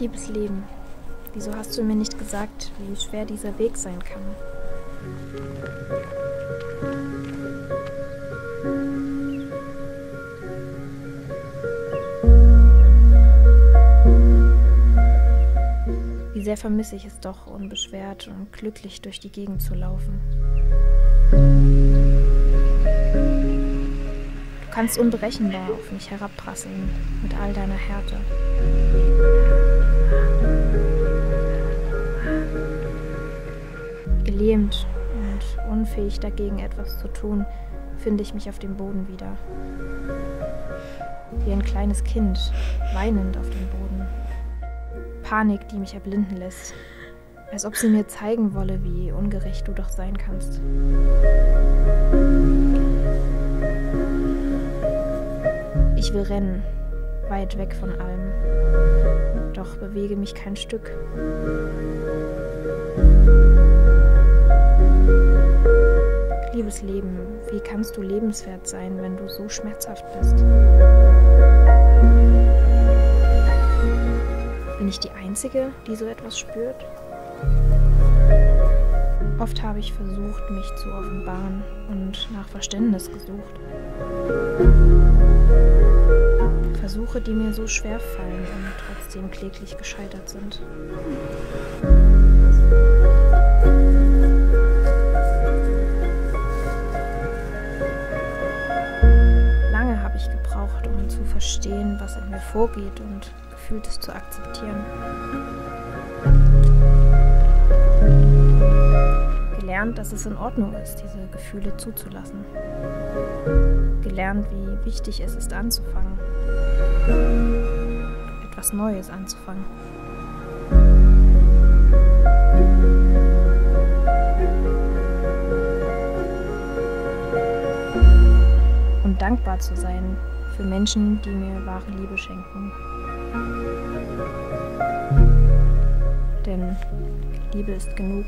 Liebes Leben, wieso hast du mir nicht gesagt, wie schwer dieser Weg sein kann? Wie sehr vermisse ich es doch, unbeschwert und glücklich durch die Gegend zu laufen. Du kannst unberechenbar auf mich herabprasseln mit all deiner Härte. Gelähmt und unfähig dagegen etwas zu tun, finde ich mich auf dem Boden wieder. Wie ein kleines Kind, weinend auf dem Boden. Panik, die mich erblinden lässt, als ob sie mir zeigen wolle, wie ungerecht du doch sein kannst. Ich will rennen, weit weg von allem, doch bewege mich kein Stück. Liebes Leben, wie kannst du lebenswert sein, wenn du so schmerzhaft bist? Bin ich die Einzige, die so etwas spürt? Oft habe ich versucht, mich zu offenbaren und nach Verständnis gesucht. Versuche, die mir so schwer fallen und trotzdem kläglich gescheitert sind. Um zu verstehen, was in mir vorgeht und Gefühltes zu akzeptieren. Gelernt, dass es in Ordnung ist, diese Gefühle zuzulassen. Gelernt, wie wichtig es ist, anzufangen. Etwas Neues anzufangen. Und dankbar zu sein für Menschen, die mir wahre Liebe schenken. Denn Liebe ist genug.